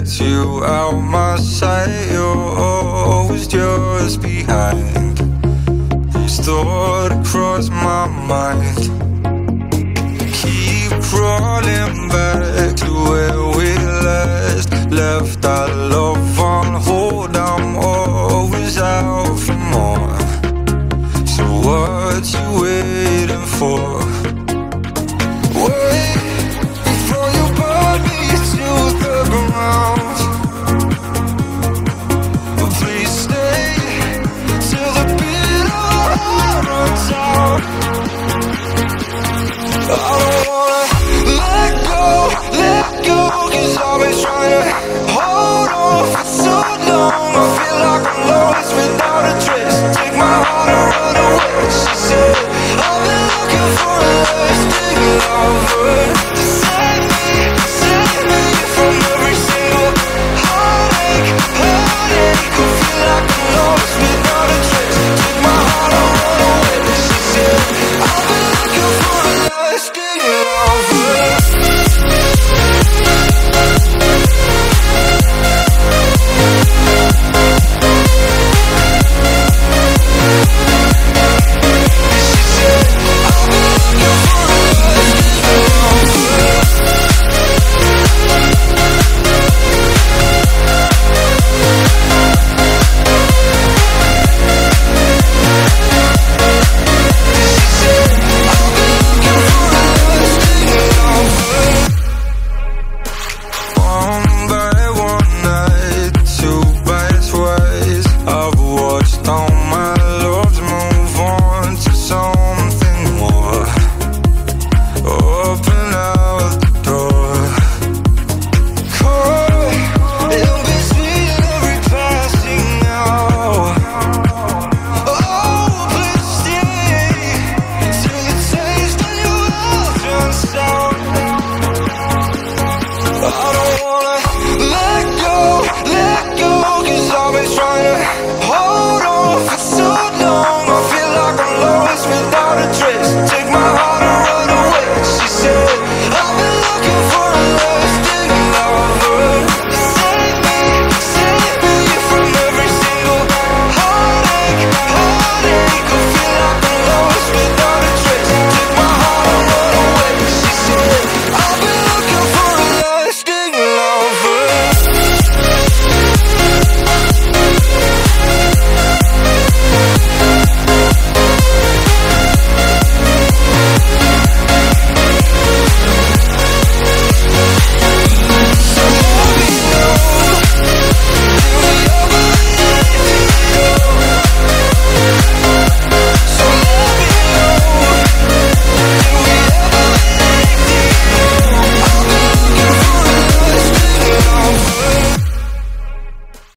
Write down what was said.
get you out my sight. You're always just behind. This thought across my mind.